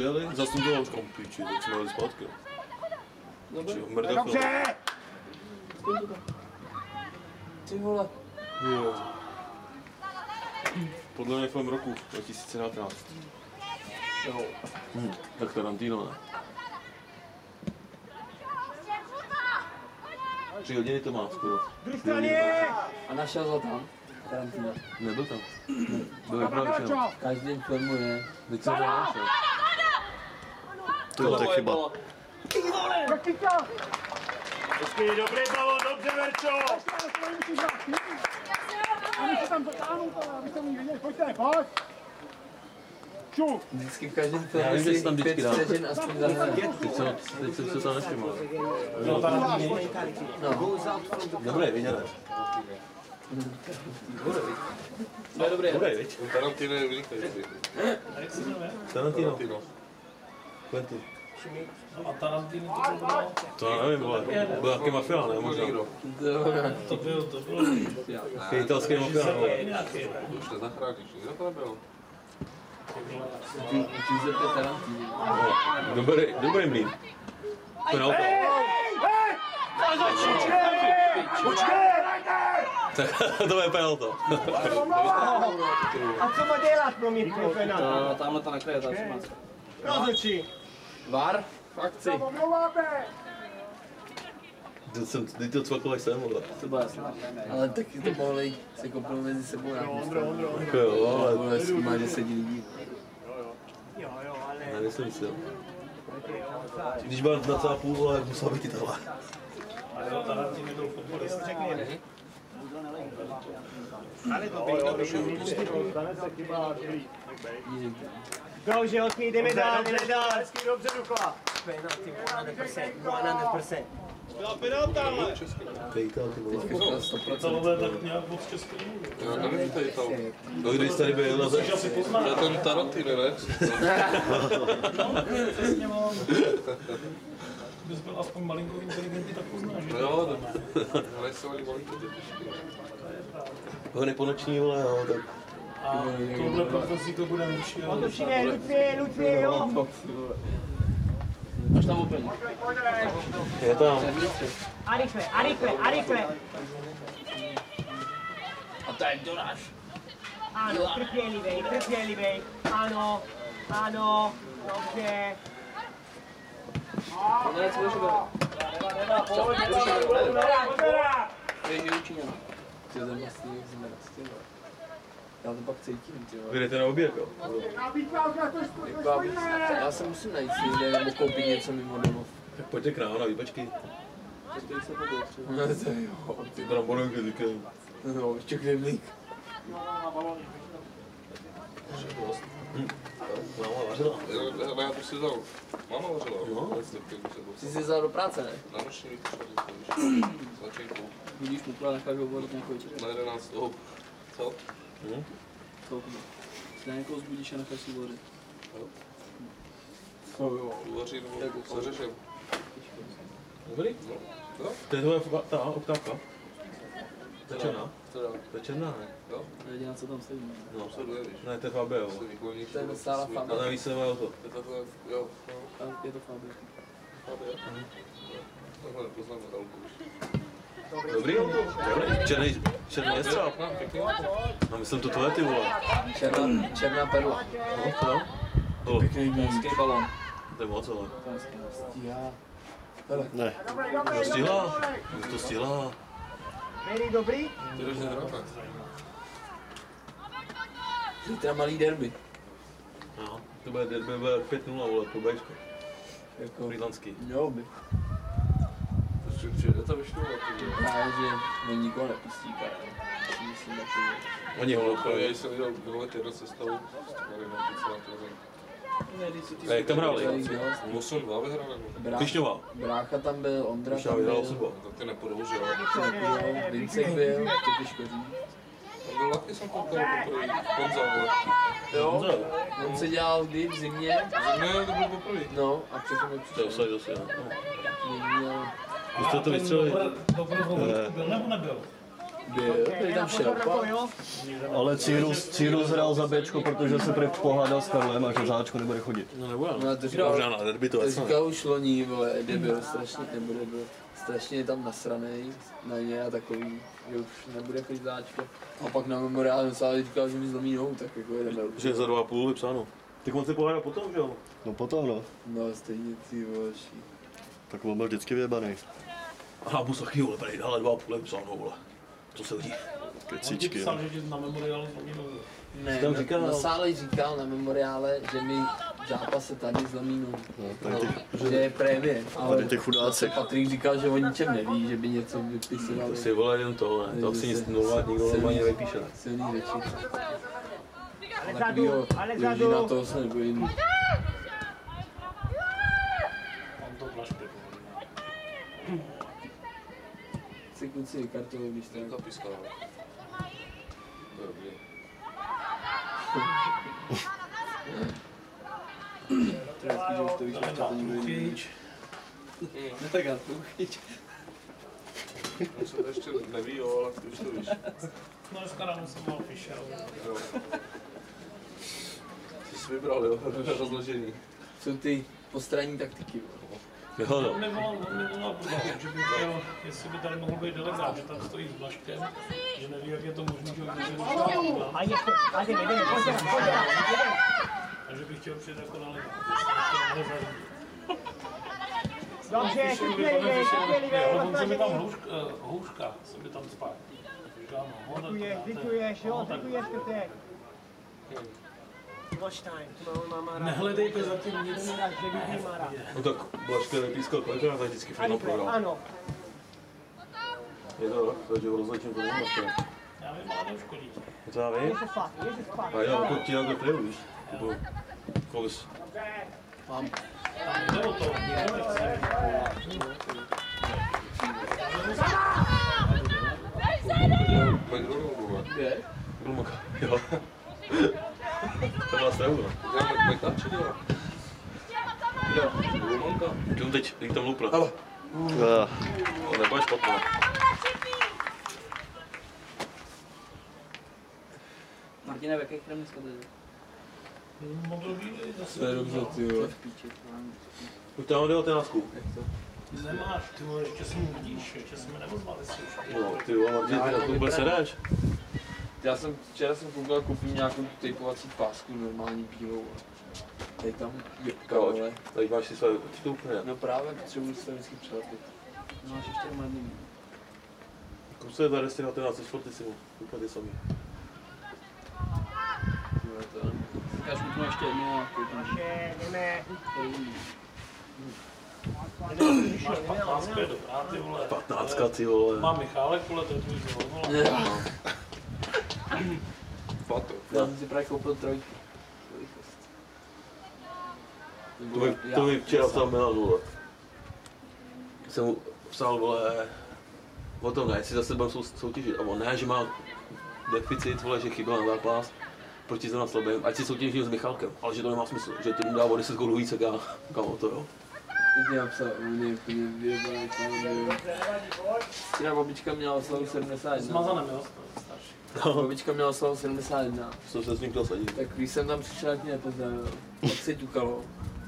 přijeli, zase jsem to už kam píči, tak jsme jeli zpátky. Dobře. Dobře! Ty vole. Jo. Podle mě film roku 2019. Jo. Hm, tak Tarantino ne. Tři hodiny to má skoro. A našel ho tam. Tarantino. Nebyl tam. Byl vypadal většinou. V každém filmu je. Teď jsem to našel. To je tak chyba. Hezký, dobrý balon, dobře, Verčo! Vždycky v každém Já filmu vím, že jsi si tam vždycky dal. vteřin aspoň zahraje. Teď jsem, teď jsem se to nevšiml. No. Dobrý, vydělej. To je dobré. Dobrý, viď? Tarantino je vynikající. Tarantino. Quentin. A Tarantino to bylo, To nevím, vole. Byl taky mafián, ne? Možná. To byl, to byl Italský mafián, vole. nějaký. Už nezachráníš. Nikdo to nebyl. Giuseppe Tarantino. No, Dobrý, dobrý mlín. To je na auto. Tak to je penalto. A co má dělat pro mě, pro penaltu? No, tamhle ta nakryje ta 18. Rozhodčí! Var? V akci. To jsem, teď to cvakl až sem, vole. To bylo jasné. Ale taky to mohli se kopnout mezi sebou na Jako jo, ale Ale s má, že sedí lidi. nemyslím si, jo. Když byl na celá půl, vole, musel být i tohle. A jo, Tarantino byl fotbalista. Dobře, ok, jdeme dál, jdeme dál. Hezký, dobře, Dukla. Penalty, 100%, 100%. Byla penalta, ale. Kejtal, ty vole. Italové tak nějak moc nemluví. Já nevím, to je to. No, když jsi tady byl na To pozná. je ten Tarantino, ne? Přesně mám. Kdybys byl aspoň malinko inteligentní, tak poznáš. No jo, to- ale jsou ani malinké děti. Hony po noční, vole, jo, tak. A tohle profesí to bude muši. ale- Lučine, Lucie, Lucie, jo. Až tam úplně. Je tam. A rychle, a rychle, a rychle. A to je Doráš. Ano, trpělivej, trpělivej. Ano, ano, dobře. Ne, co už bylo? To je že učiněno. Ty ten vlastně jsme rastěno. Já to pak cítím, ty. Vy jdete na oběd, jo? Já se musím najít si někde nebo koupit něco mimo domov. Tak pojďte k nám na výpačky. No to jo, ty. Bramborovky, díky. No, ještě kremlík. Máma vařila. Jo, já to si vzal. Máma vařila. No. Ale jste chtěli se Jsi si vzal do práce, ne? Na noční načejkou. Budíš mu právě nechat hovorit nějakou. Na 11. Oh. Co? Hm? Koukni. Na někoho zbudíš a necháš si hovorit. Jo. To jo. Uvaří nebo řešem. Dobrý? No. Jo? To je tvoje ta oktávka? To je černá? To je černá, ne? Jo? Jediná, co tam sedí. No. Sleduje, víš. Ne, to je Fabio. To je stála Fabio. A navíc se má auto. Je jo. no, A je to Fabio. Fabio. Takhle nepoznáme dálku. Dobrý? Dobrý. Černý, černý je stráp. No. No, myslím to tvoje, ty vole. Černá, černá perla. No, to jo. Oh, Hezký balon. to je moc, ale. To je. Ne. To stihla. To stihla. Mary, dobrý? Ty jdeš nedrávat. Zítra malý derby. No, to bude derby bude 5-0, vole, pro Bčko. Jako, Frýdlanský. mělo by. Přijde to vyšlo. Právě, že on nikoho nepustí, to je. Oni ho Já jsem viděl minulé týden se stavou. A jak tam hráli? Musím dva vyhrál. nebo? Brá- Pišňová. Brácha tam byl, Ondra tam byl. Tak ty nepodloužil. Vincek byl, to Piškoří. Tam byl taky jsem koukal poprvé. Honza, ale. Jo, on se dělal kdy v zimě, Ne, to byl poprvé. no a předtím To je nepřišel. osadil si, jo. Měl Už to vystřelili. Byl nebo nebyl? Byl, byl tam šelpa. Ale Cyrus, Cyrus hrál za Bčko, protože se prý pohádal s Karlem a že za Ačko nebude chodit. No nebude. No, to říkal, Možná na derby to říkal už loni, vole, debil, strašně, nebo debil, strašně tam nasranej na ně a takový, že už nebude chodit záčko. A pak na memoriálním sále říkal, že mi zlomí nohu, tak jako jedeme. Že za dva půl vypsáno. On se pohádá potom, že jo? No potom no, No stejně ty vole. Tak on byl vždycky vyjebaný. A Habu taky, vole, tady dále dva a půl vypsáno, vole. Co se hodí? On Kecíčky. psal, že na memoriálu. Ne, na, říkal? na sále říkal na memoriále, že mi v zápase tady zlomí. No, tady ty, že je prémie, ale tady ty chudáci. Patrik říkal, že o ničem neví, že by něco vypisoval. To si vole jen to, ne? To asi nic nula, nikdo normálně nevypíše. ne? Silný řeči. Ale Takovýho na toho se nebojím. On to plašpe. Si kluci kartovou, když tak. To pískal. To je dobrý. Trošku, že už to víš, že to někdo jiný. No tak já to uchyť. On se to ještě neví, jo, ale ty už to víš. No dneska ráno jsem mal Fischer. Jo. Jsi jsi vybral, jo, rozložení. Jsou ty postranní taktiky. vole. Jo, On no. mi volal, on mi volal, že by chtěl, jestli by tady mohl být delegát, že tam stojí s Blaškem, že neví, jak je to možné, že už je to A pojďte, a že by chtěl přijet jako na ligu. Dobře, trpělivě, trpělivě, Ale on se mi tam houška, houška se mi tam spát. Říkám, no, hoda, Děkuješ, děkuješ, jo, děkuješ, Krtek. Nehledejte za tím nic. Ten rád, že vidí má rád. No tak Blaška nepískal kolikrát, tak vždycky všechno Ano, prohrál. ano. Je to, takže ho rozlečím to nemá Blaška. Já vím, ale neuškodí. No to já vím. Ještě zpátky, ještě zpátky. A já pokud ti takhle přeju, víš? Jako, kolis. Mám Tam jde o to, nikdo nechce. McDonald's, vole. kde? Glumaka. Jo. To byla euro. Já McDonald's dělá. Kdo? Lumonka. Jdu teď, teď tam lupla. Ale. Ah, To nebude špatná. Martina, v jakých dneska jde? Mobil být zase. To je dobře, ty jo. Už tam mám 19. Nemáš, ty vole, ještě se mu vidíš, ještě jsme neozvali si už. No, ty jo, Martin, ty na to vůbec nedáš. Já jsem, včera jsem koukal, koupím nějakou tejpovací pásku, normální bílou. Tady tam jebka, Proč? vole. Tady máš si své úplně. No právě potřebuji se vždycky přelepit. No máš ještě. Kup se tady na 19 Sportissimo. Úplně ty samý. To Říkáš, koupím ještě jednu a koupím Naše, jdeme. Máš 15 dobrá, ty vole. 15 ty vole. Mám Michálek, vole, to je tvůj vole. Pato. Já jsem si právě koupil trojku. To mi, to mi včera psal Milan, vole. Jsem mu psal, vole, o tom ne, jestli zase budeme sou, soutěžit. A on ne, že má deficit, vole, že chyběl na zápas proti zrovna slabým, ať si soutěží s Michalkem, ale že to nemá smysl, že ten dá o 10 gólů více, já, kámo, to jo. Já psal, je úplně vyjebaný, nevím. Včera babička měla oslavu 71. Smazané, jo, starší. Babička měla oslavu 71. Jsem se s ním chtěl sadit. Tak když jsem tam přišel, tak mě nepozdravil. Pak se ťukalo.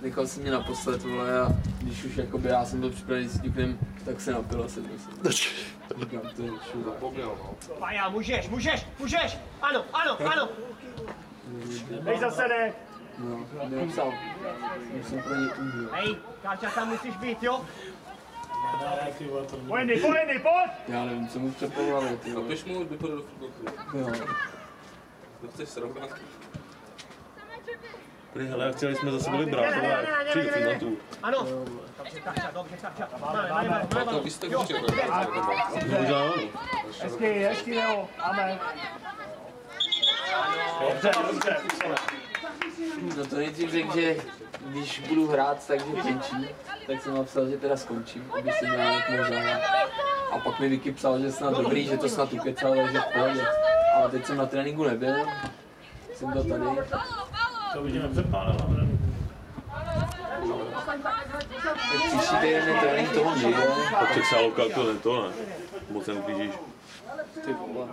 Nechal si mě naposled, vole, a když už jakoby já jsem byl připravený s ťukem, tak se napil a sedl jsem. Říkám, to je. Zapomněl, no. Paja, můžeš, můžeš, můžeš. Ano, ano, ano. Dej zase ne. No, nenapsal. Už jsem pro ně umřel. Hej, Káča, tam musíš být, jo? To není. Pojď, pojď, pojď. Já nevím, co mu přepovolali, ty vole. Napiš mu, kdy půjde do fotbalku. Jo. No chceš srovnat? Prý, hele, chtěli jsme zase vybrat, vole, přijď si na tu. Ano. Dobře, dobře. To máme. byste určitě možná ano. Hezky, hezky, Leo. Amen. No to nejdřív řekl, že když budu hrát, takže končí. Tak jsem napsal, že teda skončím, aby se měl jak možná. A pak mi Vicky psal, že snad dobrý, že to snad ukecal, takže v pohodě. Ale teď jsem na tréninku nebyl. Jsem byl tady. To vidíme před pánem. Tak příští týden je trénink toho nejde. Tak to ne, to ne. Moc neuklížíš. Ty vole.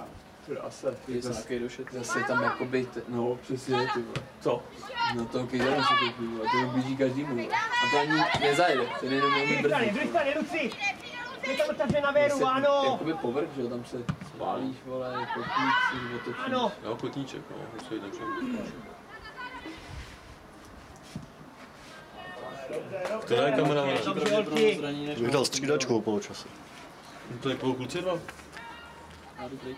Krása, je zase, zase tam jakoby, t- no přesně ty vole. Co? No to kejdan se koupí, vole, to běží každému. vole. A to ani nezajede, to je jenom brzdí. druhé straně, Luci! Je tam otevře na Se- Véru, ano! Jakoby povrch, že jo, tam se spálíš, vole, kotník si otočíš. Ano! Jo, kotníček, no, musí jít dobře. To je kamera, ne? Dobře, holky! Bych dal střídačku o poločase. To je půl kluci dva. Já jdu pryč.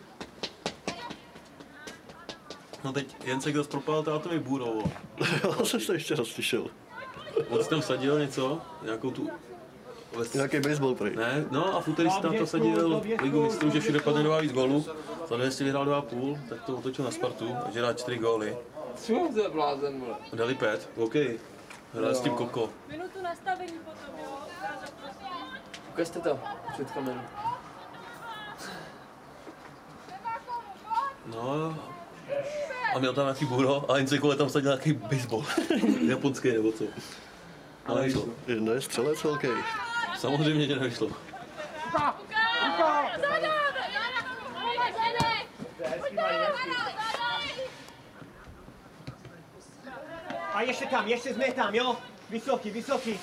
No teď jen se kdo propal tátovi bůrou. Já jsem to ještě raz slyšel. On si tam sadil něco, nějakou tu... Les... Nějaký baseball prej. Ne, no a v úterý si tam to sadil ligu mistrů, že všude padne dva víc gólů. Za 200 vyhrál 2,5, tak to otočil na Spartu, a že dá 4 góly. Co to je blázen, vole? Dali 5, OK. Hrál s tím Koko. Minutu nastavení potom, jo. Ukažte to před kamerou. No, a měl tam nějaký bůro a jen se kolem tam sadil nějaký baseball. Japonský nebo co. Ale nešlo. Jedna je střelec velký. Samozřejmě, že nevyšlo. A ještě tam, ještě jsme tam, jo? Vysoký, vysoký.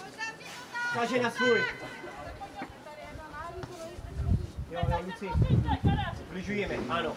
Kaže na svůj. Jo, jo, Luci. Zbližujeme, ano.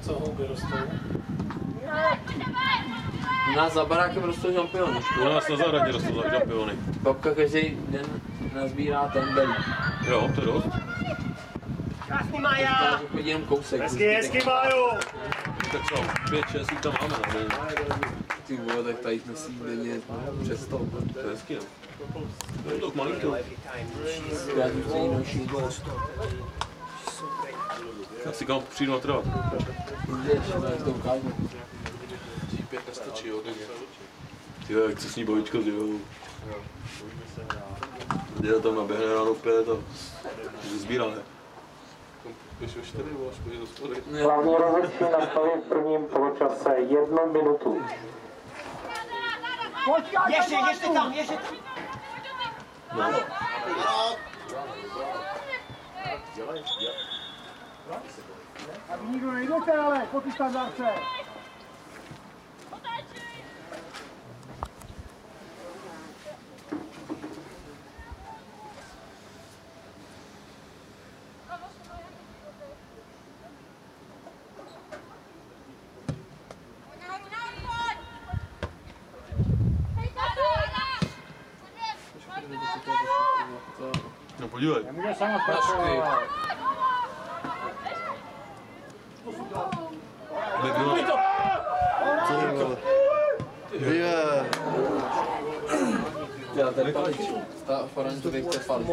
co houby rostou? U nás za barákem rostou šampiony. U nás na zahradě rostou za šampiony. Babka každý den nazbírá ten belí. Jo, to je dost. Krásný Maja. Takže chodí jenom kousek. Hezky, hezky, Maju. Tak co, 5, 6 jich tam máme. No, Ty vole, tak tady jsme si denně přes to. to je hezky, no. To je to malinký. Já tu chci noší. Já si kam přijdu na trvat. Jdeš, tak to ukážu. Pět nestačí, jo, denně. Ty jo, jak se sní babička s Jivou. Jde tam naběhne ráno pět a sbírá, ne? Hlavní rozhodčí nastavit v prvním poločase jednu minutu. Ještě, ještě tam, ještě tam. Nikdo nejdete, ale po ty standardce. No podívej. Může sama Pašky. McDonald's. Co je, vole? Je. Já palič. Ta oranžový palič.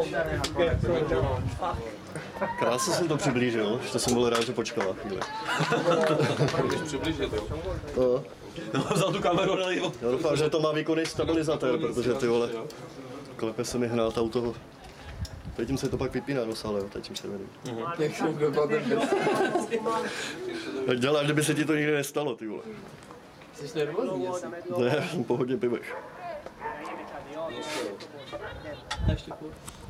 Krásně jsem to přiblížil, že to jsem byl rád, že počkala chvíli. Když přiblížit, jo. No, No, vzal tu kameru na já doufám, že to má výkonný stabilizátor, protože ty vole, klepe se mi hnát auto Teď se to pak vypíná do sále, jo, teď jsem se vědomý. Jak jsem ten děláš, kdyby se ti to nikdy nestalo, ty vole. Jsi nervózní asi. Ne, jsem po hodně pivech.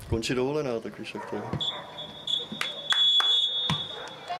Končí dovolená, tak víš jak to je.